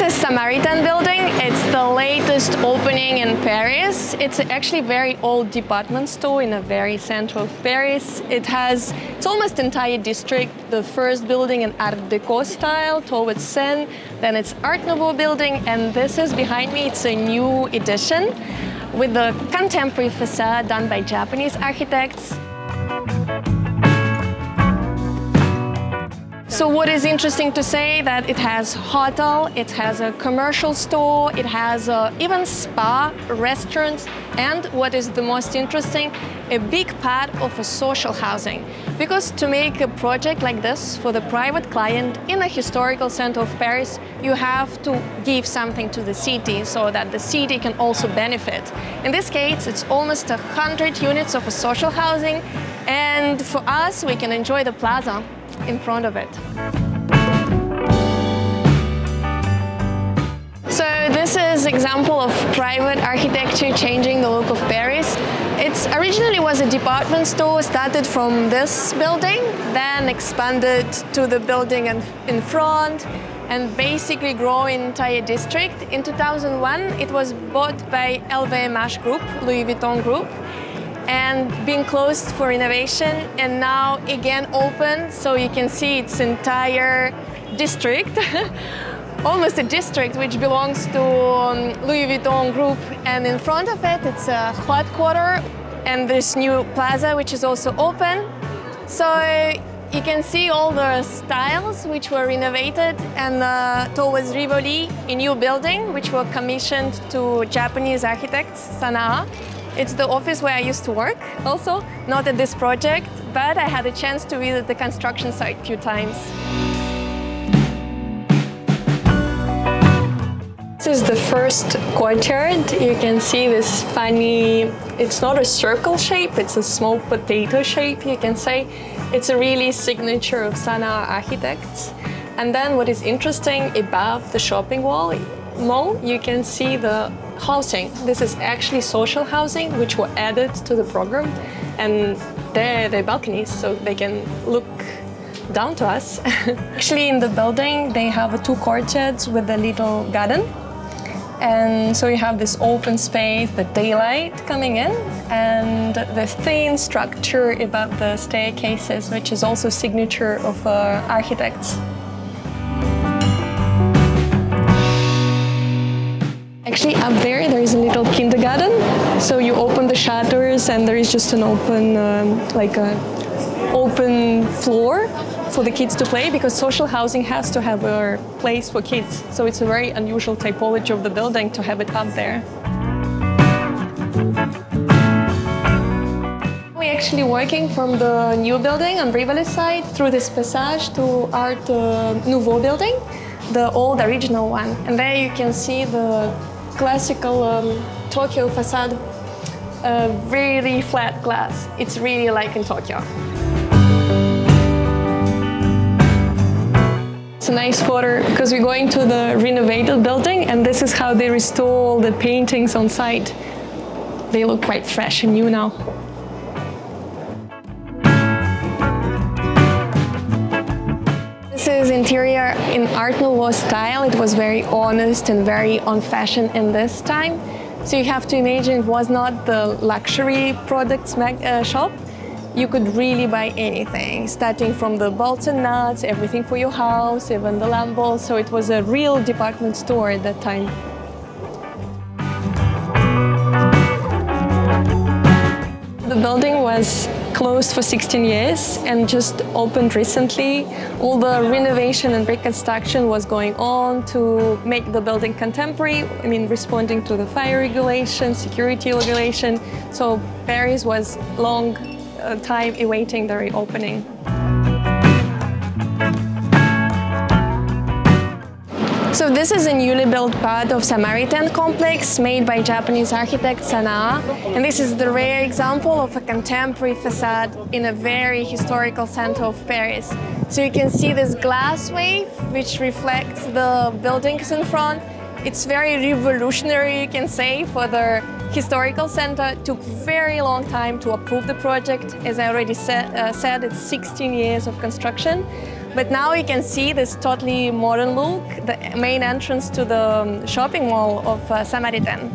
This is Samaritaine building. It's the latest opening in Paris. It's actually very old department store in a very central of Paris. It has, it's almost entire district. The first building in Art Deco style towards Seine. Then it's Art Nouveau building. And this is behind me, it's a new edition with the contemporary facade done by Japanese architects. So what is interesting to say that it has hotel, it has a commercial store, it has uh, even spa, restaurants, and what is the most interesting, a big part of a social housing. Because to make a project like this for the private client in a historical center of Paris, you have to give something to the city so that the city can also benefit. In this case, it's almost 100 units of a social housing, and for us, we can enjoy the plaza in front of it. So this is example of private architecture changing the look of Paris. It originally was a department store, started from this building, then expanded to the building in, front, and basically grow entire district. In 2001, it was bought by LVMH Group, Louis Vuitton Group, and being closed for renovation and now again open so you can see its entire district almost a district which belongs to um, Louis Vuitton group and in front of it it's a headquarter and this new plaza which is also open so you can see all the styles which were renovated and uh, towards Rivoli, a new building which was commissioned to Japanese architects, Sanaa. It's the office where I used to work also, not at this project, but I had a chance to visit the construction site a few times. This is the first courtyard. You can see this funny, it's not a circle shape, it's a small potato shape, you can say. It's a really signature of Sanaa architects. And then what is interesting, above the shopping wall, mall, you can see the housing. This is actually social housing, which were added to the program. And there they're balconies, so they can look down to us. actually, in the building, they have two courtyards with a little garden. And so you have this open space, the daylight coming in, and the thin structure above the staircases, which is also signature of uh, architects. Actually, up there, there is a little kindergarten. So you open the shutters and there is just an open, um, like a open floor for the kids to play because social housing has to have a place for kids. So it's a very unusual typology of the building to have it up there. We're actually working from the new building on Rivoli side through this passage to Art uh, Nouveau building, the old original one. And there you can see the classical um, Tokyo facade, uh, really flat glass. It's really like in Tokyo. It's a nice photo because we're going to the renovated building and this is how they restore the paintings on site. They look quite fresh and new now. This is interior in Art Nouveau style. It was very honest and very on fashion in this time. So you have to imagine it was not the luxury products uh, shop. You could really buy anything, starting from the bolts and nuts, everything for your house, even the lamp balls. So it was a real department store at that time. The building was closed for 16 years and just opened recently. All the renovation and reconstruction was going on to make the building contemporary, I mean responding to the fire regulation, security regulation. So Paris was long uh, time awaiting the reopening. So this is a newly built part of Samaritaine complex made by Japanese architect Sanaa. And this is the rare example of a contemporary facade in a very historical center of Paris. So you can see this glass wave which reflects the buildings in front. It's very revolutionary, you can say, for the historical center. It took very long time to approve the project. As I already said, uh, said it's 16 years of construction. But now you can see this totally modern look, the main entrance to the shopping mall of uh, Samaritaine.